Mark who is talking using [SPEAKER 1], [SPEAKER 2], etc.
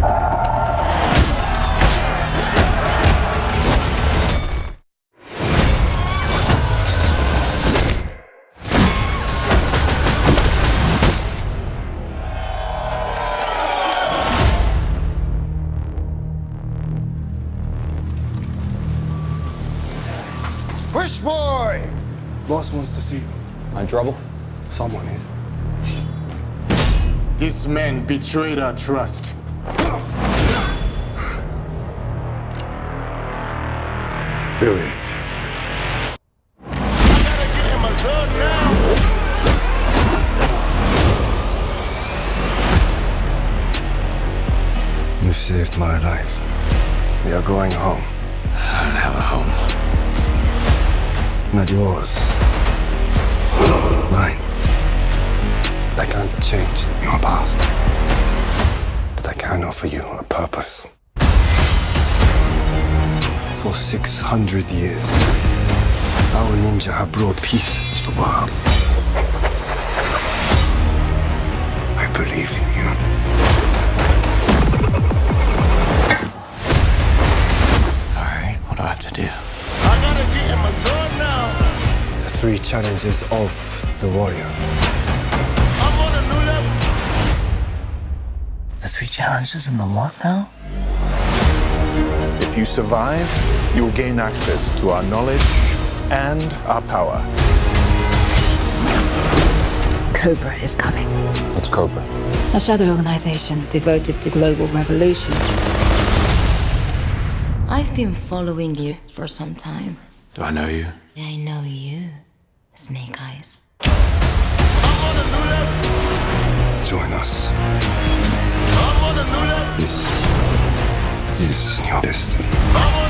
[SPEAKER 1] Wish boy!
[SPEAKER 2] Boss wants to see you.
[SPEAKER 3] In trouble?
[SPEAKER 2] Someone is.
[SPEAKER 1] This man betrayed our trust. Do it.
[SPEAKER 2] You saved my life. We are going home.
[SPEAKER 1] I don't have a home.
[SPEAKER 2] Not yours. Mine. I can't change your past. But I can offer you a purpose. For 600 years, our ninja have brought peace to the world. I believe in you.
[SPEAKER 1] All right, what do I have to do?
[SPEAKER 2] The three challenges of the warrior.
[SPEAKER 1] The three challenges and the what now?
[SPEAKER 4] If you survive, you will gain access to our knowledge and our power.
[SPEAKER 5] Cobra is coming.
[SPEAKER 3] What's Cobra?
[SPEAKER 5] A shadow organization devoted to global revolution. I've been following you for some time.
[SPEAKER 1] Do I know you?
[SPEAKER 5] I know you, Snake Eyes.
[SPEAKER 2] Join us. This is your destiny.